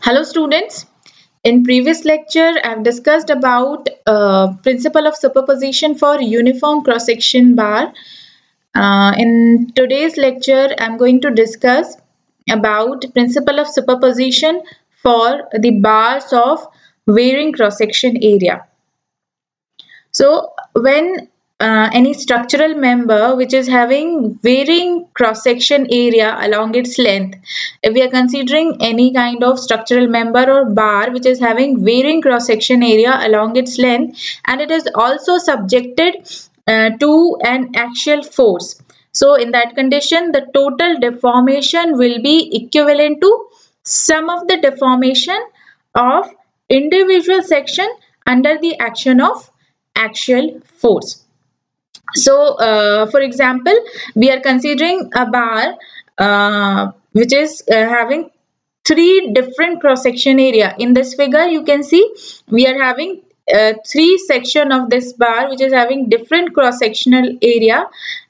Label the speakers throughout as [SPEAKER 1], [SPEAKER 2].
[SPEAKER 1] Hello students. In previous lecture, I've discussed about uh, principle of superposition for uniform cross-section bar. Uh, in today's lecture, I'm going to discuss about principle of superposition for the bars of varying cross-section area. So when uh, any structural member which is having varying cross-section area along its length. If we are considering any kind of structural member or bar which is having varying cross-section area along its length and it is also subjected uh, to an axial force. So in that condition the total deformation will be equivalent to sum of the deformation of individual section under the action of axial force. So, uh, for example, we are considering a bar uh, which is uh, having three different cross section area. In this figure, you can see we are having uh, three section of this bar which is having different cross sectional area.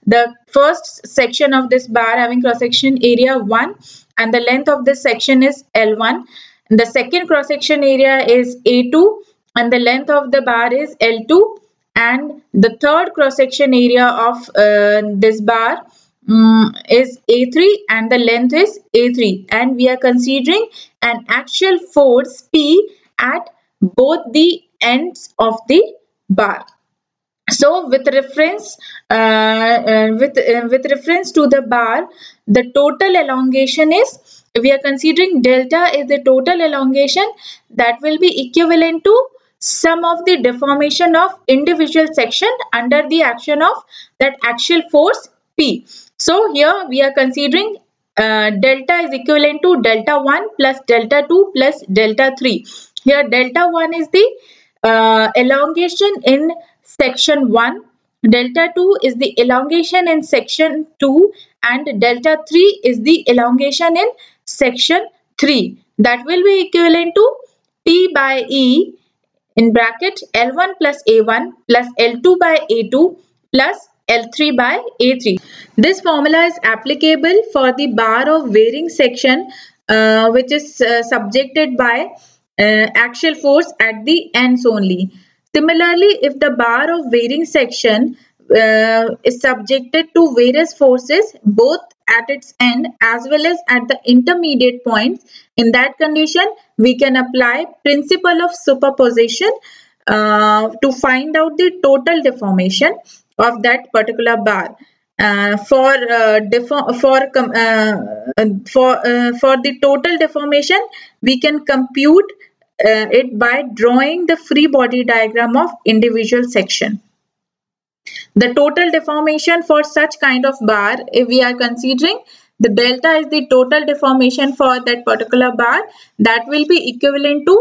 [SPEAKER 1] The first section of this bar having cross section area 1 and the length of this section is L1. The second cross section area is A2 and the length of the bar is L2 and the third cross section area of uh, this bar um, is A3 and the length is A3 and we are considering an axial force P at both the ends of the bar. So with reference uh, uh, with uh, with reference to the bar, the total elongation is we are considering delta is the total elongation that will be equivalent to sum of the deformation of individual section under the action of that axial force P. So here we are considering uh, delta is equivalent to delta 1 plus delta 2 plus delta 3. Here delta 1 is the uh, elongation in section 1, delta 2 is the elongation in section 2 and delta 3 is the elongation in section 3. That will be equivalent to P by E in bracket L1 plus A1 plus L2 by A2 plus L3 by A3. This formula is applicable for the bar of varying section uh, which is uh, subjected by uh, axial force at the ends only. Similarly, if the bar of varying section uh, is subjected to various forces both at its end as well as at the intermediate points. In that condition, we can apply principle of superposition uh, to find out the total deformation of that particular bar. Uh, for uh, for uh, for uh, for the total deformation, we can compute uh, it by drawing the free body diagram of individual section. The total deformation for such kind of bar, if we are considering the delta is the total deformation for that particular bar, that will be equivalent to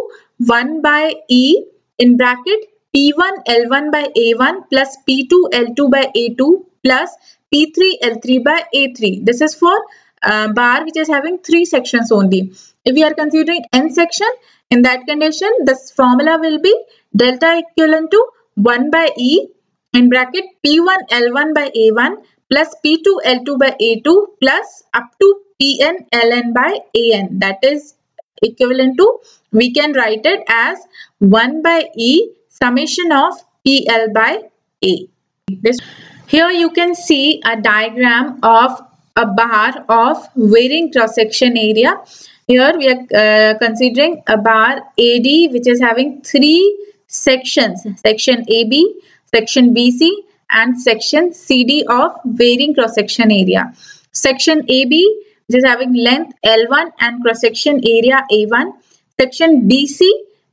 [SPEAKER 1] 1 by E in bracket P1 L1 by A1 plus P2 L2 by A2 plus P3 L3 by A3. This is for uh, bar which is having three sections only. If we are considering n section, in that condition, this formula will be delta equivalent to 1 by E in bracket P1 L1 by A1 plus P2 L2 by A2 plus up to Pn Ln by An that is equivalent to we can write it as 1 by E summation of PL by A. This here you can see a diagram of a bar of varying cross section area. Here we are uh, considering a bar AD which is having three sections section AB section BC and section CD of varying cross section area. Section AB which is having length L1 and cross section area A1. Section BC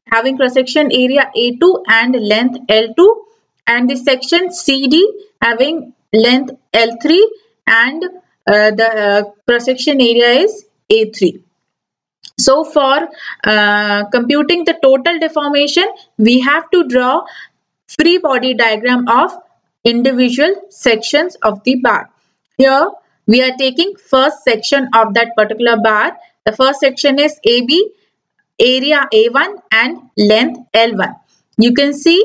[SPEAKER 1] having cross section area A2 and length L2 and the section CD having length L3 and uh, the uh, cross section area is A3. So for uh, computing the total deformation, we have to draw free body diagram of individual sections of the bar. Here we are taking first section of that particular bar. The first section is AB, area A1 and length L1. You can see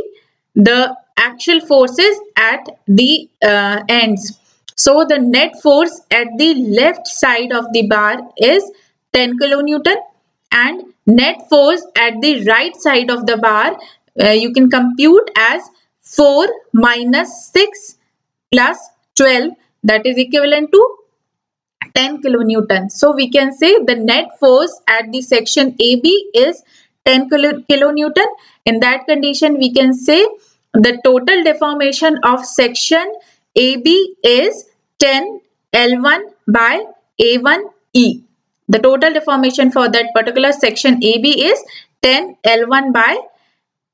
[SPEAKER 1] the axial forces at the uh, ends. So the net force at the left side of the bar is 10 kilonewton and net force at the right side of the bar uh, you can compute as 4 minus 6 plus 12 that is equivalent to 10 kilonewton. So we can say the net force at the section AB is 10 kilonewton. In that condition we can say the total deformation of section AB is 10 L1 by A1E. The total deformation for that particular section AB is 10 L1 by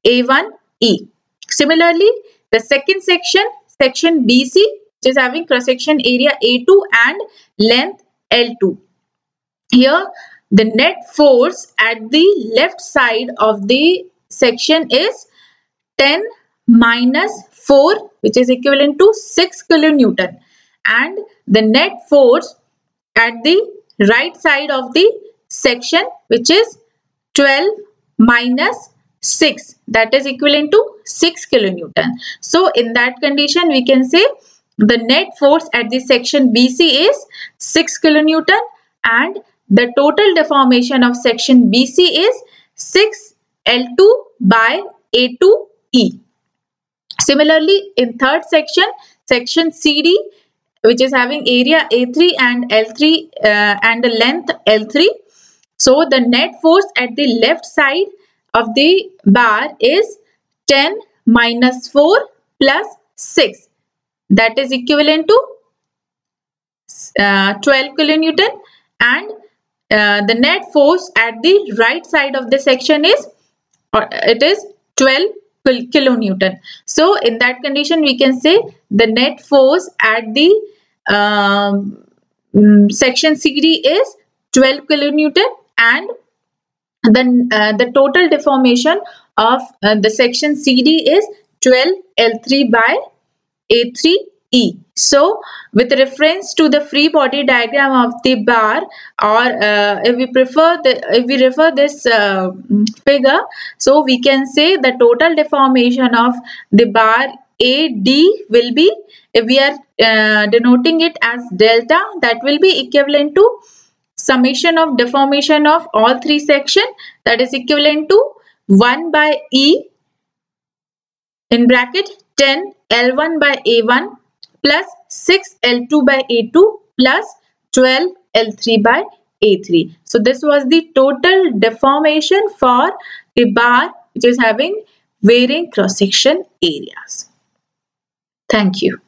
[SPEAKER 1] A1E. Similarly, the second section, section BC, which is having cross section area A2 and length L2. Here, the net force at the left side of the section is 10 minus 4 which is equivalent to 6 kilonewton and the net force at the right side of the section which is 12 minus 6 that is equivalent to 6 kilonewton. So in that condition we can say the net force at the section BC is 6 kilonewton and the total deformation of section BC is 6 L2 by A2E. Similarly, in third section, section CD, which is having area A3 and L3 uh, and the length L3. So, the net force at the left side of the bar is 10 minus 4 plus 6 that is equivalent to uh, 12 kilonewton. And uh, the net force at the right side of the section is or it is 12 kilonewton. So in that condition we can say the net force at the um, mm, section cd is 12 kilonewton and then uh, the total deformation of uh, the section cd is 12 l3 by a3E. So, with reference to the free body diagram of the bar or uh, if we prefer the if we refer this uh, figure, so we can say the total deformation of the bar AD will be if we are uh, denoting it as delta that will be equivalent to summation of deformation of all three section that is equivalent to 1 by E in bracket 10 L1 by A1 plus 6 L2 by A2 plus 12 L3 by A3. So this was the total deformation for the bar which is having varying cross section areas. Thank you.